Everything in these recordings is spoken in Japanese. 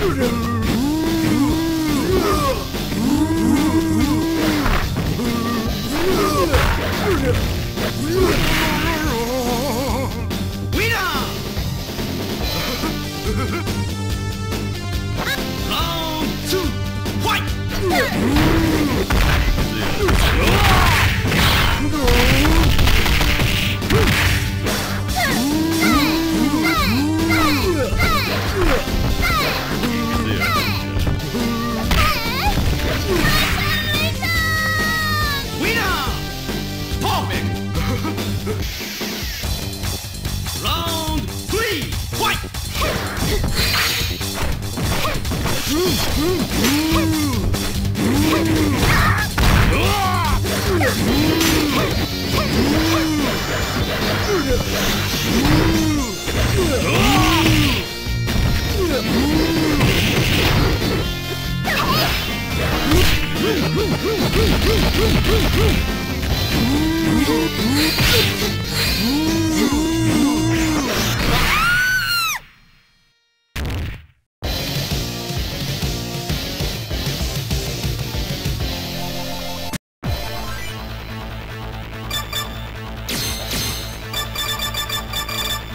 Round two, fight! Woo!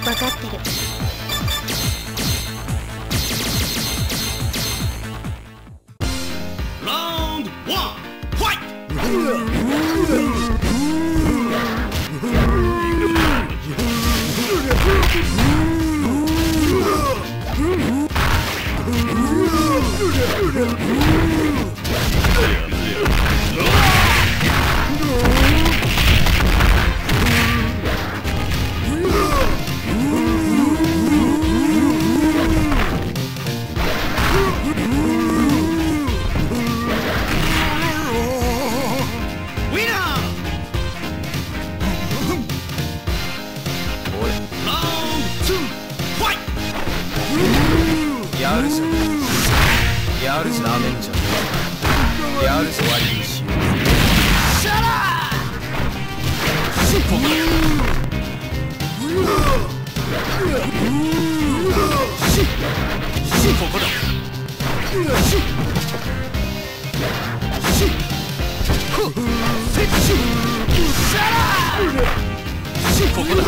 分かってる。ラウンドワンファイトやるじゃんなめんじゃんやるじゃん終わりにしようシャラここだここだここだ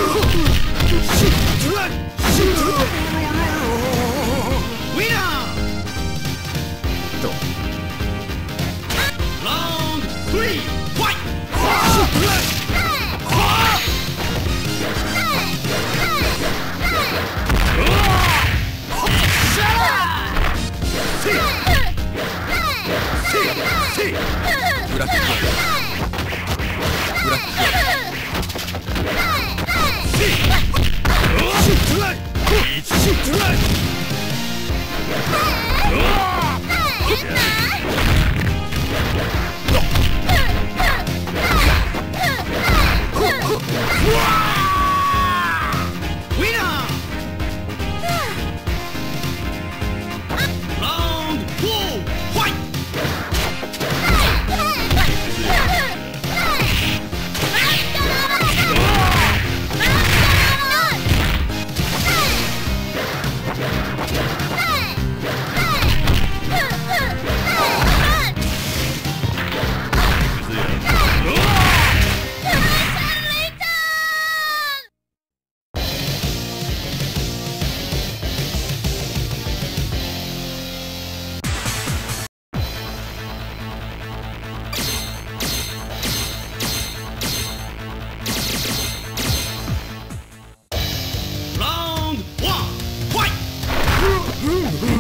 ウィナーウン Yeah.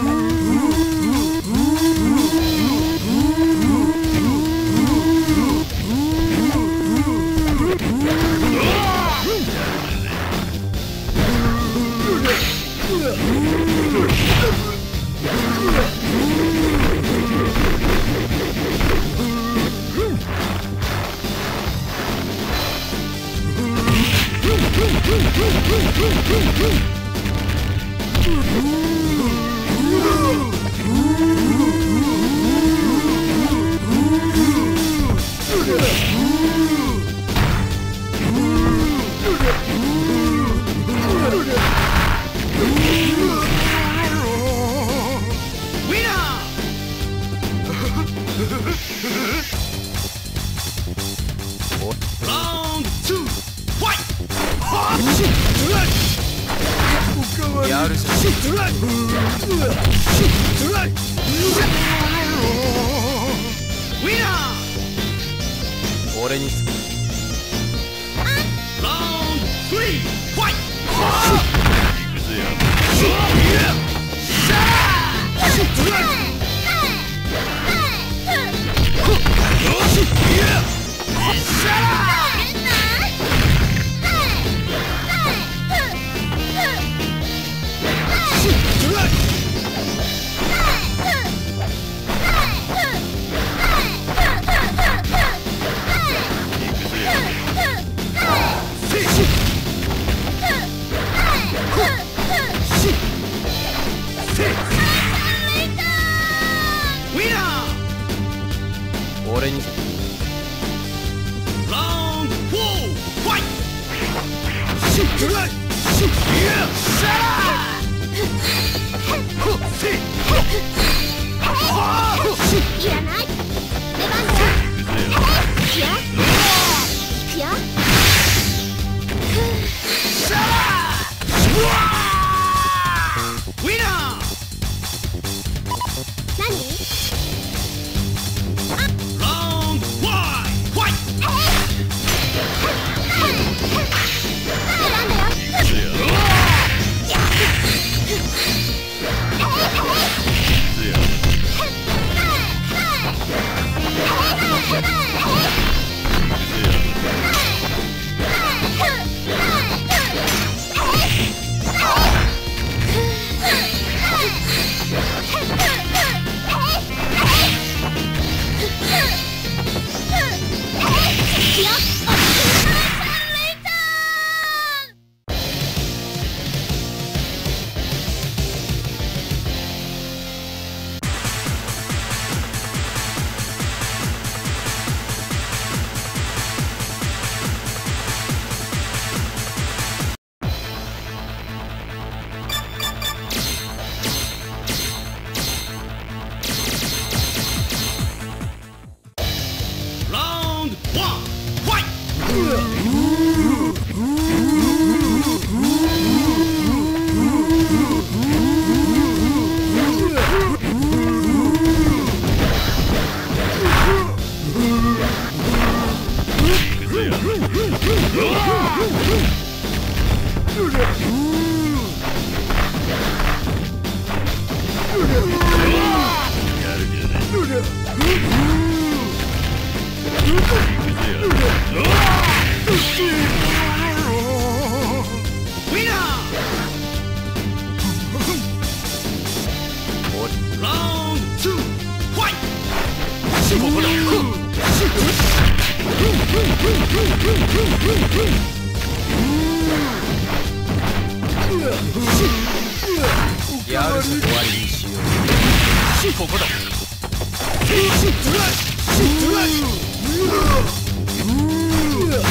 にしようここだシットライシットライ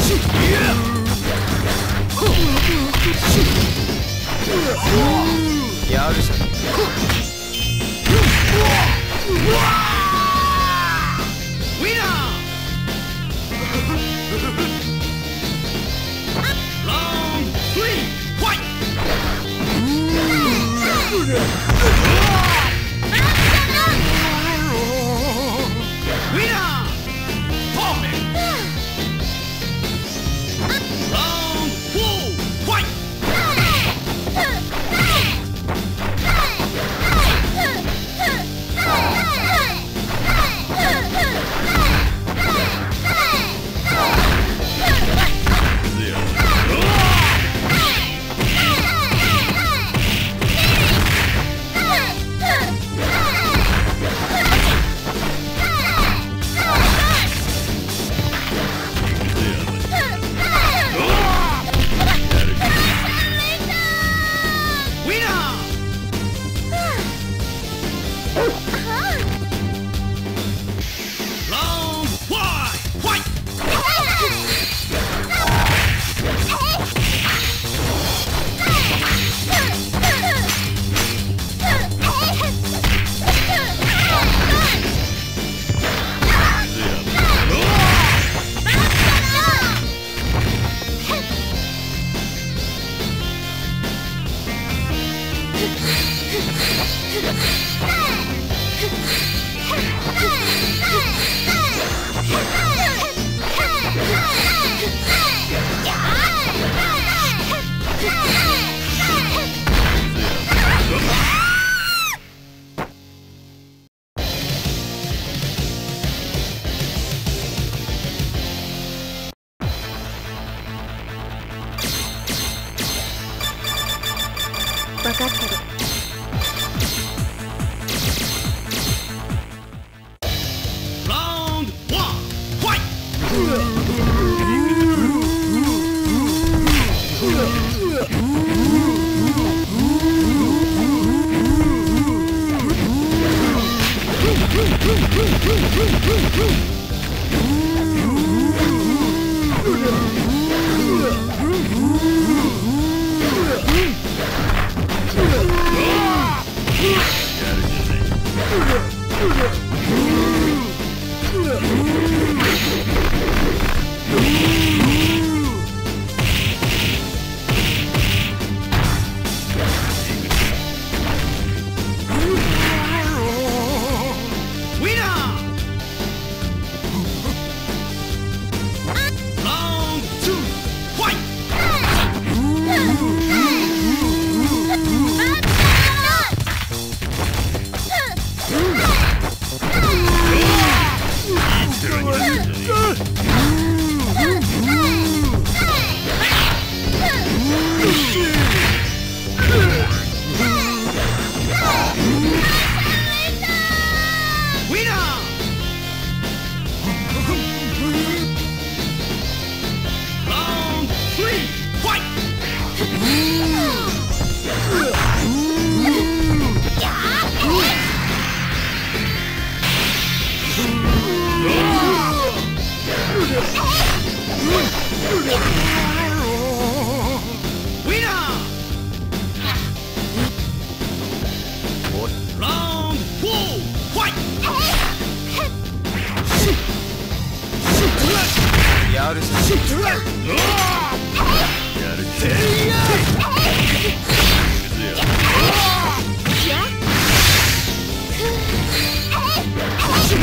シットライやるじゃん。ウィナーロングリーンファイト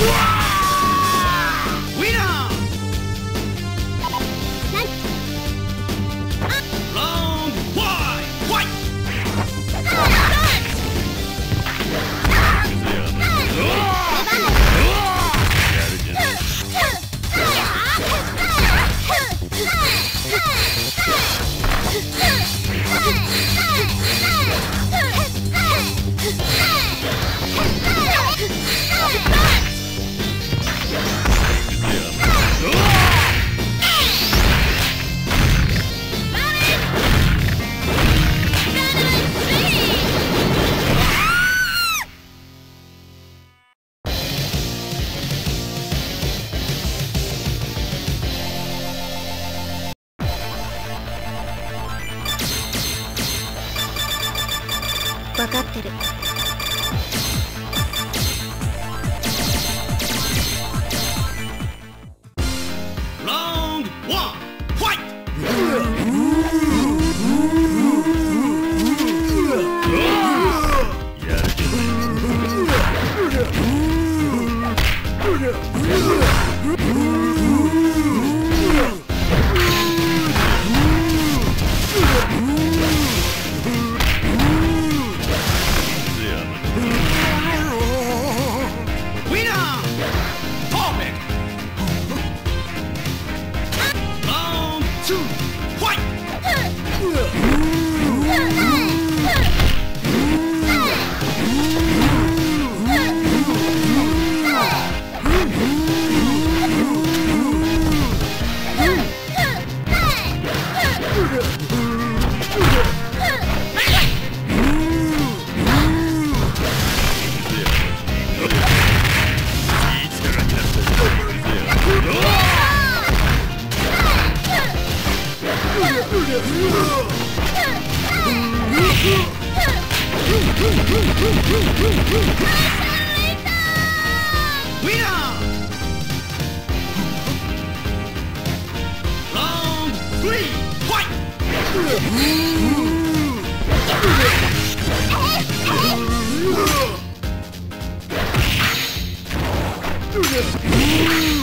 ト Ooh!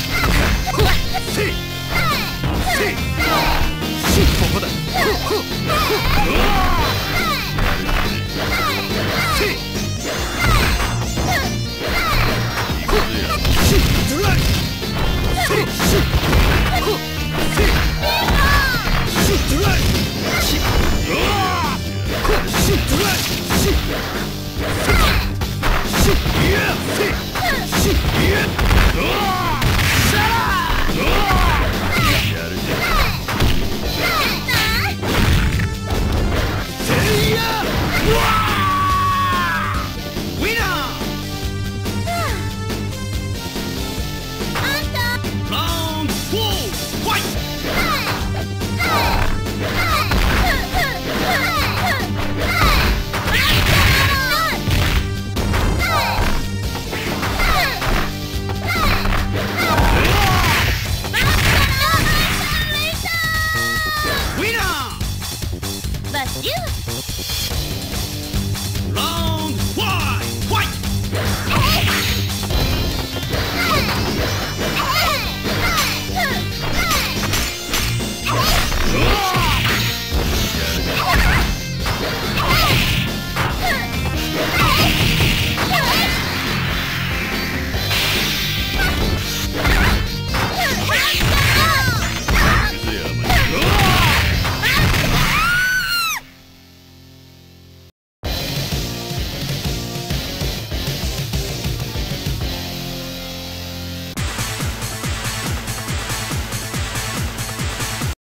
シ But you